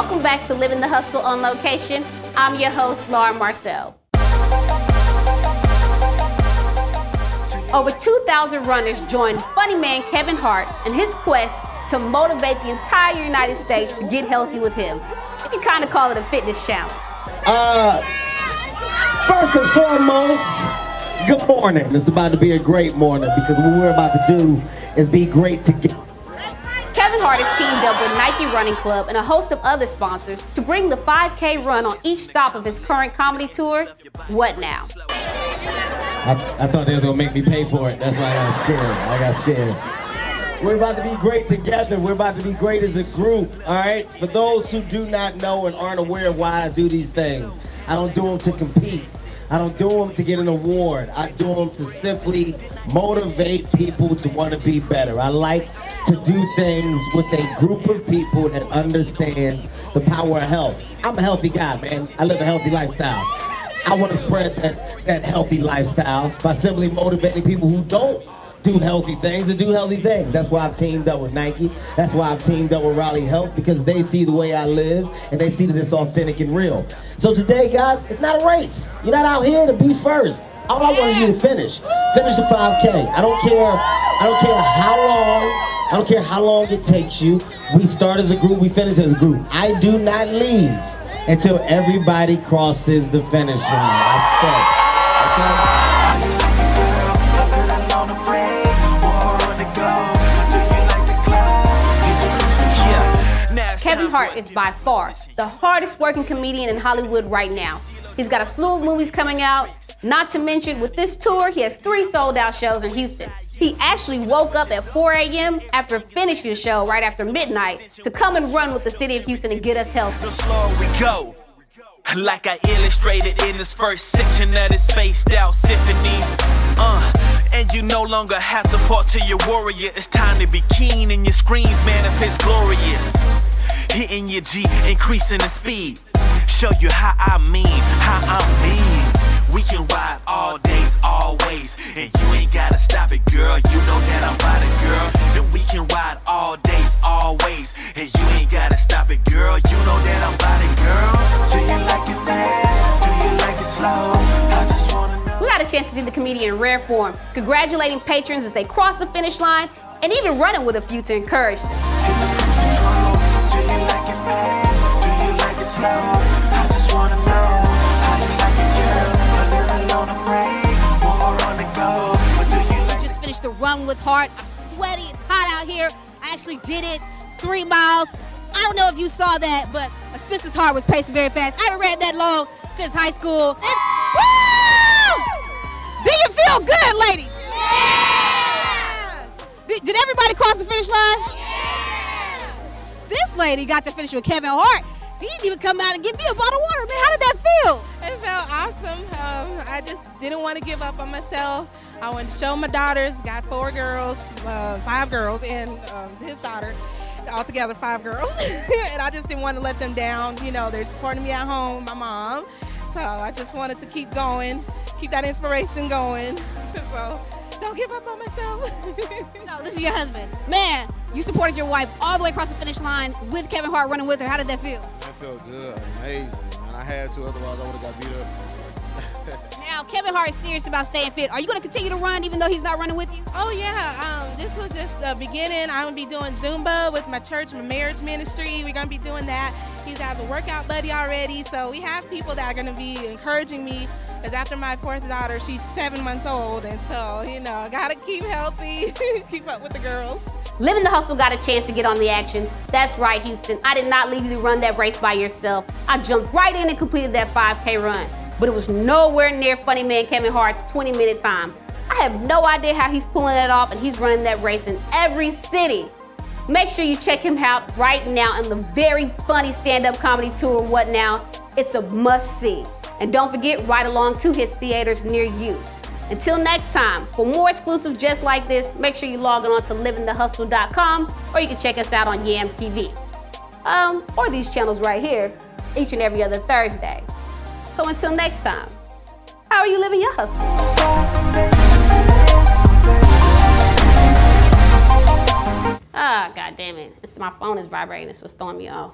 Welcome back to Living the Hustle on Location. I'm your host, Laura Marcel. Over 2,000 runners joined funny man Kevin Hart in his quest to motivate the entire United States to get healthy with him. You can kind of call it a fitness challenge. Uh, first and foremost, good morning. It's about to be a great morning because what we're about to do is be great together. Kevin Hart has teamed up with Nike Running Club and a host of other sponsors to bring the 5K run on each stop of his current comedy tour, What Now? I, I thought they was gonna make me pay for it. That's why I got scared. I got scared. We're about to be great together. We're about to be great as a group, all right? For those who do not know and aren't aware of why I do these things, I don't do them to compete. I don't do them to get an award. I do them to simply motivate people to want to be better. I like to do things with a group of people that understands the power of health. I'm a healthy guy, man. I live a healthy lifestyle. I want to spread that, that healthy lifestyle by simply motivating people who don't do healthy things and do healthy things. That's why I've teamed up with Nike. That's why I've teamed up with Rally Health because they see the way I live and they see that it's authentic and real. So today, guys, it's not a race. You're not out here to be first. All I want is you to finish. Finish the 5K. I don't care. I don't care how long. I don't care how long it takes you. We start as a group. We finish as a group. I do not leave until everybody crosses the finish line. I stay. Okay? Kevin Hart is by far the hardest working comedian in Hollywood right now. He's got a slew of movies coming out. Not to mention, with this tour, he has three sold out shows in Houston. He actually woke up at 4 a.m. after finishing the show right after midnight to come and run with the city of Houston and get us go. Like I illustrated in this first section of this spaced out symphony. Uh, and you no longer have to fall to your warrior. It's time to be keen and your screens manifest glorious. Hitting your G, increasing the speed. Show you how I mean, how I mean. We can ride all days, always. And you ain't gotta stop it, girl. You know that I'm riding, girl. And we can ride all days, always. And you ain't gotta stop it, girl. You know that I'm riding, girl. Do you like it fast? Do you like it slow? I just. We got a chance to see the comedian in rare form, congratulating patrons as they cross the finish line and even running with a few to encourage them. Run with Hart. I'm sweaty. It's hot out here. I actually did it three miles. I don't know if you saw that, but a sister's heart was pacing very fast. I haven't ran that long since high school. And, woo! Do you feel good, ladies? Did, did everybody cross the finish line? Yeah! This lady got to finish with Kevin Hart. He didn't even come out and give me a bottle of water, man. How did that feel? It felt awesome. Um, I just didn't want to give up on myself. I wanted to show my daughters. Got four girls, uh, five girls, and um, his daughter. Altogether, five girls. and I just didn't want to let them down. You know, they're supporting me at home, my mom. So I just wanted to keep going, keep that inspiration going. So don't give up on myself. So this is your husband. Man, you supported your wife all the way across the finish line with Kevin Hart running with her. How did that feel? That felt good, amazing. And I had to, otherwise I would have got beat up. Now, Kevin Hart is serious about staying fit. Are you going to continue to run even though he's not running with you? Oh yeah, um, this was just the beginning. I'm gonna be doing Zumba with my church, my marriage ministry. We're gonna be doing that. He has a workout buddy already, so we have people that are gonna be encouraging me. Because after my fourth daughter, she's seven months old, and so you know, gotta keep healthy, keep up with the girls. Living the Hustle got a chance to get on the action. That's right, Houston. I did not leave you to run that race by yourself. I jumped right in and completed that 5K run. But it was nowhere near funny man Kevin Hart's 20 minute time. I have no idea how he's pulling it off, and he's running that race in every city. Make sure you check him out right now in the very funny stand up comedy tour, What Now? It's a must see. And don't forget, ride along to his theaters near you. Until next time, for more exclusive just like this, make sure you log on to livingthehustle.com or you can check us out on YamTV. Um, or these channels right here, each and every other Thursday. So until next time, how are you living your hustle? Ah, god damn it. My phone is vibrating, so it's throwing me off.